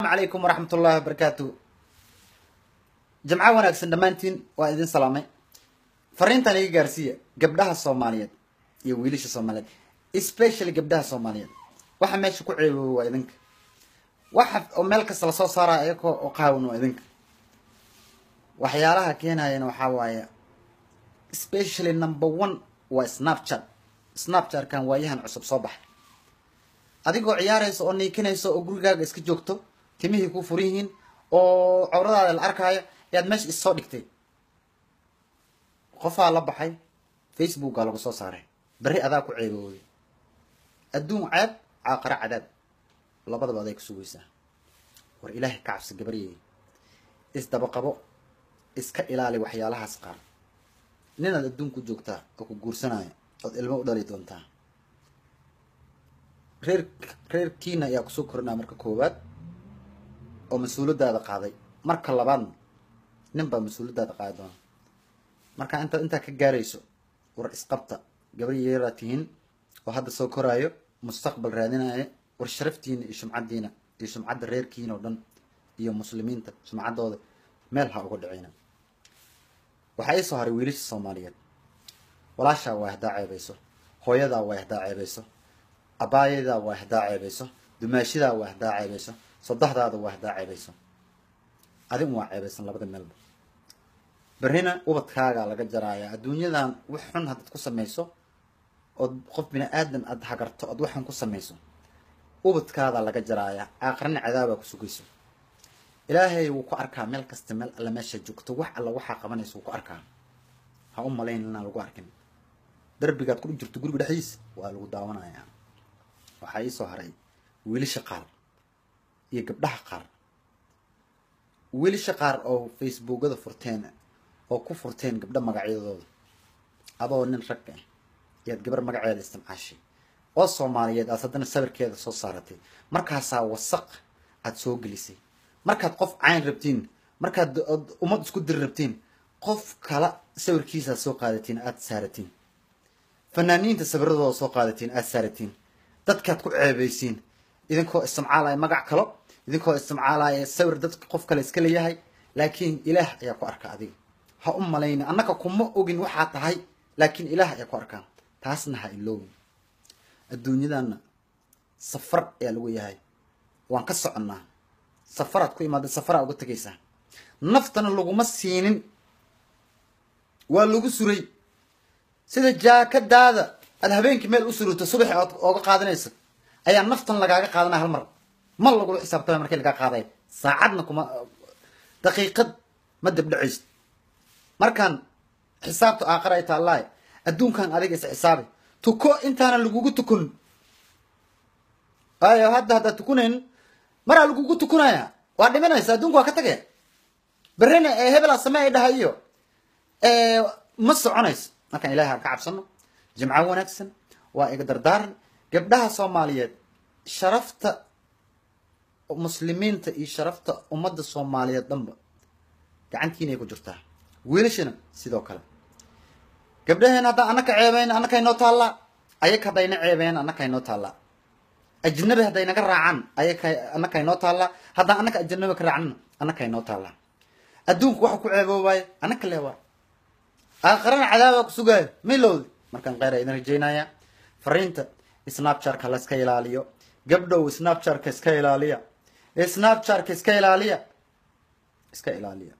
calaykum waraxmat ullahi wabarakaatu jamco wanaagsan dhammaantiin waa idin salaamay. Fariintan iga gaarsiiya gabdhaha soomaaliyeed iyo wiilasha soomaaliyeed especially gabdhaha soomaaliyeed. Waxa meesha ku ceebooy waa idinka. Waxa oo meel kasta la soo saaraya ayakoo oo qaawan waa idinka. Waxyaalaha keenayana waxaa waaye especially number one waa snapchat. Snapchatkan waayahan cusub soo baxay adigoo ciyaaraysa oo niikinaysa oo gurigaaga iska joogto timihii ku furan yihiin oo cawradaada la arkaayo ayaad meesha issoo dhigtay. Qofaa la baxay facebookaa lagu soo saaray. Berri adaa ku ceebooday adduun ceeb caaqaro cadaab labadaba aday ku sugaysaa. War ilaahay ka cabsi gabaryey isdaba qabo iska ilaali waxyaalahaas qaar. Ninaad adduunku joogtaa oo ku guursanaya ood ilmo u dhali doontaa. Reer reerkiina ayaa ku soo korinaa marka koowaad oo mas'uuladaada qaaday. Marka labaadna nin baa mas'uuladaada qaadi doona marka intaad intaa ka gaarayso war isqabta gabar yeeraa tihiin oo hadda soo koraayo mustaqbal raadinaya war sharaftiina iyo sumcaddiina iyo sumcadda reerkiina oo dhan iyo muslimiinta sumcaddooda meel ha uga dhicina waxaa ii soo haray wiilasha soomaaliyeed. Walaashaa waa haddaa ceebayso hooyadaa waa haddaa ceebayso abaayadaa waa haddaa ceebayso dumaashidaa waa haddaa ceebayso sodohdaada waa haddaa ceebayso adigu waa ceebaysan labada meelba berrina ubadkaagaa laga jaraaya. Adduunyadan wax xun haddaad ku samayso ood qof bini aadan aad hagarto ood waxxun ku samayso ubadkaadaa laga jaraaya. Aakrana cadaabaa ku sugayso. Ilaahay wuu ku arkaa meel kasta meel alla meesha joogto wax alla waxaa qabanaysa wuu ku arkaa. Ha u malayn inaan lagu arkin. Darbigaad ku jirto guriga dhexdiisa waa lagu daawanayaa waxaa ii soo haray wiilasha qaar iyo gabdhaha qaar. Wiilasha qaar oo facebookada furteen oo ku furteen gabdha magacyadooda adoo nin rag ah ayaad gabar magaceeda istimcaashay oo soomaaliyeed aad haddana sawirkeeda soo saaratay. Markaasaa wasaq aada soo gelisay. Markaad qof cayn rabtiin markaad ummad isku diri rabtiin qof kala sawirkiisaad soo qaadatiin aada saaratiin. Fanaaniinta sawiradooda soo qaadatiin aada saaratiin. Dadkaad ku ceebaysiin idinkoo istimcaalaya magac kalo idinkoo istimcaalaya sawir dad qof kale iska leeyahay laakiin ilaah ayaa ku arka adiga. Ha u malayna annaka kuma ogin waxaa tahay laakiin ilaah ayaa ku arkaa taasna ha iloowin adduunyadana safar ayaa lagu yahay. Waan ka soconnaa. Safaraad ku imaada safaraa uga tegaysaa naftana laguma siinin. Waa lagu suray. Sida jaakadaada aad habeenkii meel u sururto subaxi ood ooga qaadanayso ayaa naftan lagaaga qaadanaya hal mar. Ma lagula xisaabtamay markii lagaa qaaday. Saacadna kuma daqiiqad ma dabdhacaysid markaan xisaabta aakhira ay taallaay adduunkan adiga is xisaabi. Tuko intaana lagugu tukun. Ayo hadda haddaad tukunayn maraa lagugu tukunaya? Waa dhimanaysa? Adduunka waa ka tagaya berrina ee hebelaa samee ay dhaha iyo ma soconayso markaan ilahi aan ka cabsano jimco wanaagsan. Waa iga dardaaran gabdhaha soomaaliyeed sharafta muslimiinta iyo sharafta ummadda soomaaliyeed dhanba gacantiinay ku jirtaa. Wiilashana sidoo kale. Gabdhaheen haddaan annaka ceebeyn annaka inoo taallaa? Ayag haddayna ceebeen annaka inoo taallaa. Ajnabi hadday naga raacaan ayaka annaka inoo taallaa. Haddaan annaka ajnabi ka raacnana annaka inoo taallaa. Adduunku waxa ku ceeboobaayo annaka le waa aakharana cadaabaa ku sugaayo. Milowdi markaan kheyra idin rajaynaya fariinta snapcharka la iska ilaaliyo? Gabdhow snapcharka iska ilaaliya? Snapcharka iska ilaaliya? Iska ilaaliya